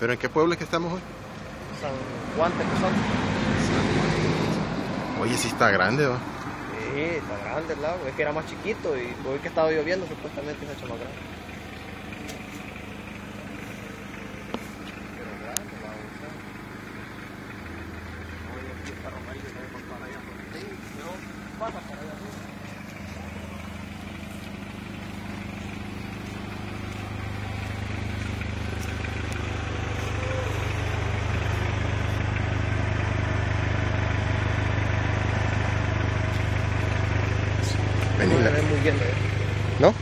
¿Pero en qué pueblo es que estamos hoy? San Juan de Cosón. Oye, sí está grande, ¿va? Sí, está grande el lago. Es que era más chiquito y hoy que estaba lloviendo supuestamente se ha hecho más grande. Pero grande Eh. ¿No?